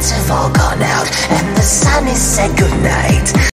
lights have all gone out and the sun has said goodnight.